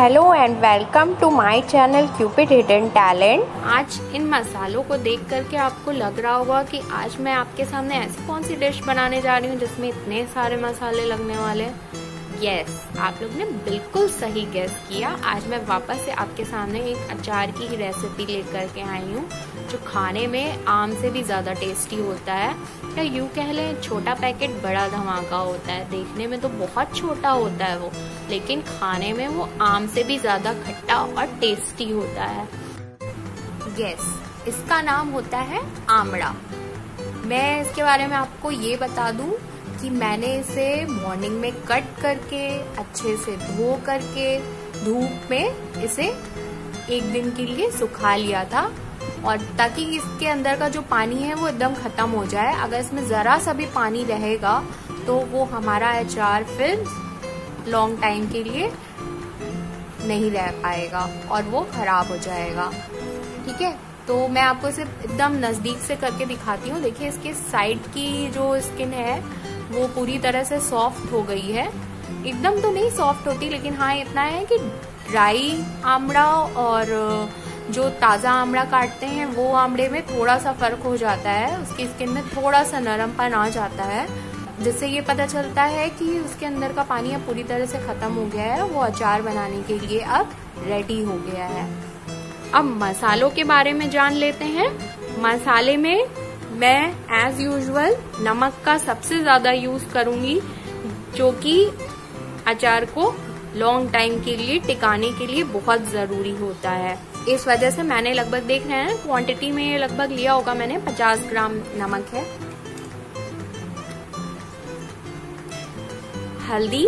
Hello and welcome to my channel cupid hidden talent. आज इन मसालों को देख करके आपको लग रहा होगा कि आज मैं आपके सामने ऐसी कौन सी डिश बनाने जा रही हूँ जिसमें इतने सारे मसाले लगने वाले यस आप लोग ने बिल्कुल सही गैस किया। आज मैं वापस से आपके सामने एक अचार की ही रेसिपी लेकर के आई हूँ, जो खाने में आम से भी ज़्यादा टेस्टी होता है। या यूँ कह लें, छोटा पैकेट बड़ा धमाका होता है। देखने में तो बहुत छोटा होता है वो, लेकिन खाने में वो आम से भी ज़्यादा खट्टा और टेस्टी होता है। यस इसका नाम होता है आमड़ा। मैं इसके बारे में आपको ये बता दूँ कि मैंने इसे मॉर्निंग में कट करके, अच्छे से धो करके, धूप में इसे एक दिन के लिए सुखा लिया था। और ताकि इसके अंदर का जो पानी है वो एकदम खत्म हो जाए। अगर इसमें ज़रा सा भी पानी रहेगा तो वो हमारा अचार फिर लॉन्ग टाइम के लिए नहीं रह पाएगा और वो खराब हो जाएगा। ठीक है? तो मैं आपको इसे एकदम नज़दीक से करके दिखाती हूँ। देखिए, इसके साइड की जो स्किन है वो पूरी तरह से सॉफ्ट हो गई है। एकदम तो नहीं सॉफ्ट होती, लेकिन हाँ इतना है कि ड्राई आमड़ा और जो ताज़ा आमड़ा काटते हैं, वो आमड़े में थोड़ा सा फ़र्क हो जाता है। उसकी स्किन में थोड़ा सा नरमपन आ जाता है। जिससे ये पता चलता है कि उसके अंदर का पानी अब पूरी तरह से ख़त्म हो गया है। वो अचार बनाने के लिए अब रेडी हो गया है। अब मसालों के बारे में जान लेते हैं। मसाले में मैं एज यूजल नमक का सबसे ज़्यादा यूज़ करूँगी, जो कि अचार को लॉन्ग टाइम के लिए, टिकाने के लिए बहुत ज़रूरी होता है। इस वजह से मैंने लगभग, देख रहे हैं क्वांटिटी में लगभग लिया होगा मैंने 50 ग्राम नमक है। हल्दी,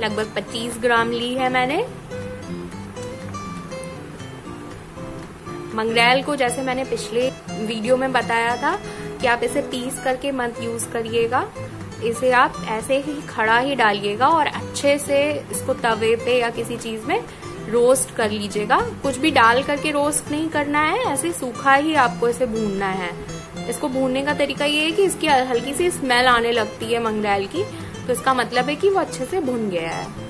लगभग 25 ग्राम ली है मैंने। मंगरेल को जैसे मैंने पिछले वीडियो में बताया था कि आप इसे पीस करके मत यूज़ करिएगा। इसे आप ऐसे ही खड़ा ही डालिएगा और अच्छे से इसको तवे पे या किसी चीज़ में रोस्ट कर लीजिएगा। कुछ भी डाल करके रोस्ट नहीं करना है, ऐसे सूखा ही आपको इसे भूनना है। इसको भूनने का तरीका ये है कि इसकी हल्की सी स्मेल आने लगती है मंगरेल की तो इसका मतलब है कि वो अच्छे से भुन गया है।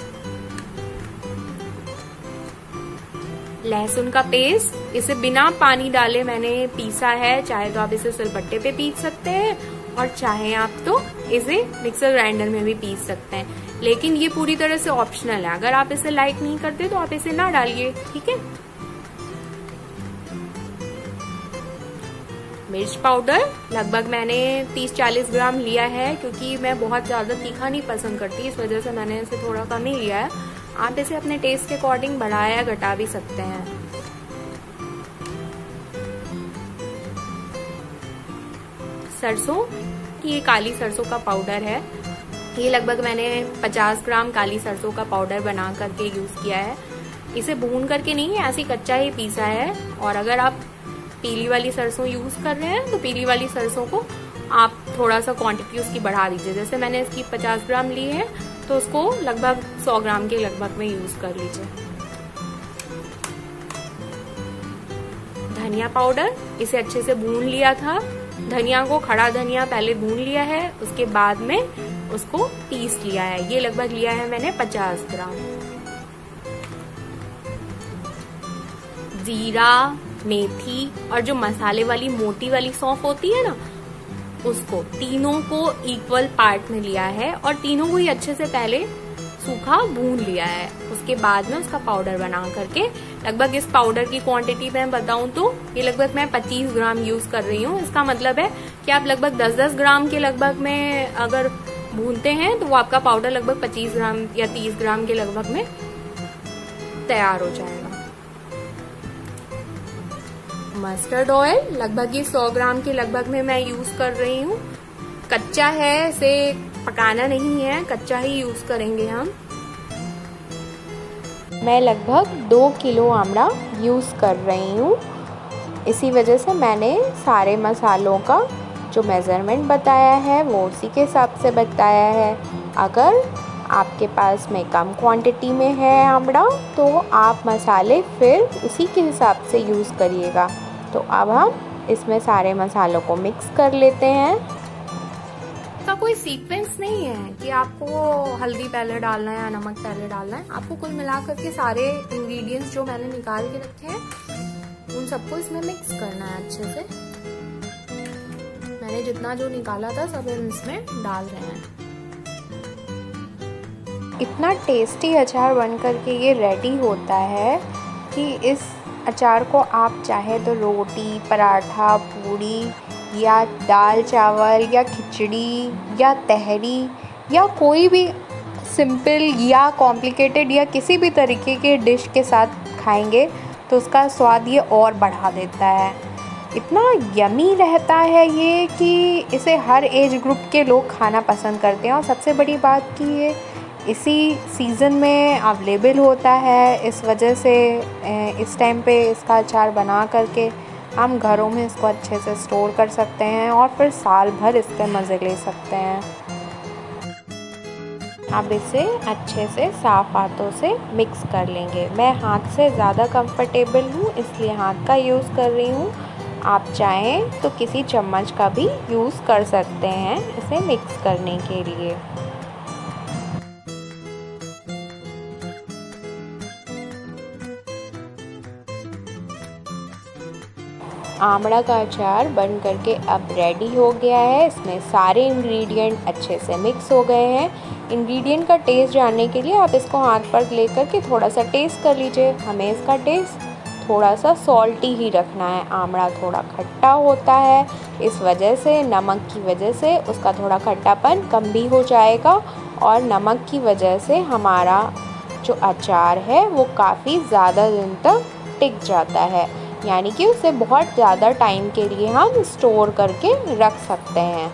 लहसुन का पेस्ट इसे बिना पानी डाले मैंने पीसा है। चाहे तो आप इसे सिलबट्टे पे पीस सकते हैं और चाहे आप तो इसे मिक्सर ग्राइंडर में भी पीस सकते हैं। लेकिन ये पूरी तरह से ऑप्शनल है। अगर आप इसे लाइक नहीं करते तो आप इसे ना डालिए, ठीक है? मिर्च पाउडर लगभग मैंने 30-40 ग्राम लिया है, क्योंकि मैं बहुत ज़्यादा तीखा नहीं पसंद करती, इस वजह से मैंने इसे थोड़ा कम ही लिया है। आप इसे अपने टेस्ट के अकॉर्डिंग बढ़ाया घटा भी सकते हैं। सरसों की ये काली सरसों का पाउडर है। ये लगभग मैंने 50 ग्राम काली सरसों का पाउडर बना करके यूज़ किया है। इसे भून करके नहीं ऐसे कच्चा ही पीसा है। और अगर आप पीली वाली सरसों यूज़ कर रहे हैं तो पीली वाली सरसों को आप थोड़ा सा क्वांटिटी उसकी बढ़ा दीजिए। जैसे मैंने इसकी 50 ग्राम ली है तो उसको लगभग 100 ग्राम के लगभग में यूज़ कर लीजिए। धनिया पाउडर इसे अच्छे से भून लिया था। धनिया को खड़ा धनिया पहले भून लिया है, उसके बाद में उसको पीस लिया है। ये लगभग लिया है मैंने 50 ग्राम। जीरा, मेथी और जो मसाले वाली मोटी वाली सौंफ होती है ना उसको। तीनों को इक्वल पार्ट में लिया है और तीनों को ही अच्छे से पहले सूखा भून लिया है। उसके बाद में उसका पाउडर बना करके, लगभग इस पाउडर की क्वांटिटी मैं बताऊँ तो ये लगभग मैं 25 ग्राम यूज़ कर रही हूँ। इसका मतलब है कि आप लगभग 10-10 ग्राम के लगभग में अगर भूनते हैं तो वो आपका पाउडर लगभग 25 ग्राम या 30 ग्राम के लगभग में तैयार हो जाएगा। मस्टर्ड ऑयल लगभग ये 100 ग्राम के लगभग में मैं यूज़ कर रही हूँ। कच्चा है, इसे पकाना नहीं है, कच्चा ही यूज़ करेंगे हम। मैं लगभग दो किलो आमड़ा यूज़ कर रही हूँ। इसी वजह से मैंने सारे मसालों का जो मेज़रमेंट बताया है, वो उसी के हिसाब से बताया है। अगर आपके पास में कम क्वांटिटी में है आमड़ा तो आप मसाले फिर उसी के हिसाब से यूज़ करिएगा। तो अब हम इसमें सारे मसालों को मिक्स कर लेते हैं। इसका कोई सीक्वेंस नहीं है कि आपको हल्दी पहले डालना है या नमक पहले डालना है। आपको कुल मिलाकर के सारे इंग्रेडिएंट्स जो मैंने निकाल के रखे हैं उन सबको इसमें मिक्स करना है अच्छे से। मैंने जितना जो निकाला था सब हम इसमें डाल रहे हैं। इतना टेस्टी अचार बन करके ये रेडी होता है कि इस अचार को आप चाहे तो रोटी, पराठा, पूड़ी या दाल चावल या खिचड़ी या तहरी या कोई भी सिंपल या कॉम्प्लिकेटेड या किसी भी तरीके के डिश के साथ खाएँगे तो उसका स्वाद ये और बढ़ा देता है। इतना यमी रहता है ये कि इसे हर एज ग्रुप के लोग खाना पसंद करते हैं और सबसे बड़ी बात कि ये इसी सीज़न में अवेलेबल होता है, इस वजह से इस टाइम पे इसका अचार बना करके हम घरों में इसको अच्छे से स्टोर कर सकते हैं और फिर साल भर इसके मज़े ले सकते हैं। अब इसे अच्छे से साफ़ हाथों से मिक्स कर लेंगे। मैं हाथ से ज़्यादा कंफर्टेबल हूँ, इसलिए हाथ का यूज़ कर रही हूँ। आप चाहें तो किसी चम्मच का भी यूज़ कर सकते हैं इसे मिक्स करने के लिए। आमड़ा का अचार बन करके अब रेडी हो गया है। इसमें सारे इंग्रेडिएंट अच्छे से मिक्स हो गए हैं। इंग्रेडिएंट का टेस्ट जानने के लिए आप इसको हाथ पर ले करके थोड़ा सा टेस्ट कर लीजिए। हमें इसका टेस्ट थोड़ा सा सॉल्टी ही रखना है। आमड़ा थोड़ा खट्टा होता है। इस वजह से, नमक की वजह से उसका थोड़ा खट्टापन कम भी हो जाएगा और नमक की वजह से हमारा जो अचार है वो काफ़ी ज़्यादा दिन तक टिक जाता है। यानी कि उसे बहुत ज़्यादा टाइम के लिए हम स्टोर करके रख सकते हैं।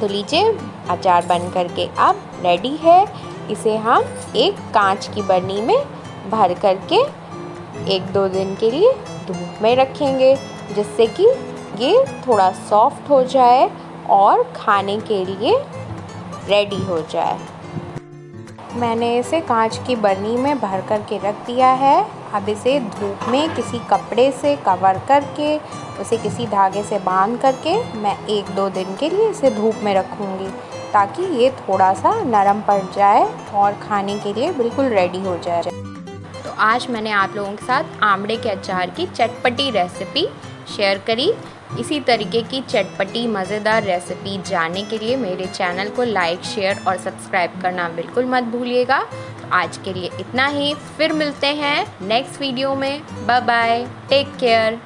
तो लीजिए, अचार बन करके अब रेडी है। इसे हम एक कांच की बर्नी में भर करके एक दो दिन के लिए धूप में रखेंगे, जिससे कि ये थोड़ा सॉफ्ट हो जाए और खाने के लिए रेडी हो जाए। मैंने इसे कांच की बर्नी में भर कर के रख दिया है। अब इसे धूप में किसी कपड़े से कवर करके, उसे किसी धागे से बाँध करके मैं एक दो दिन के लिए इसे धूप में रखूँगी, ताकि ये थोड़ा सा नरम पड़ जाए और खाने के लिए बिल्कुल रेडी हो जाए। तो आज मैंने आप लोगों के साथ आमड़े के अचार की चटपटी रेसिपी शेयर करी। इसी तरीके की चटपटी, मज़ेदार रेसिपी जानने के लिए मेरे चैनल को लाइक शेयर और सब्सक्राइब करना बिल्कुल मत भूलिएगा। आज के लिए इतना ही, फिर मिलते हैं नेक्स्ट वीडियो में। Bye bye take care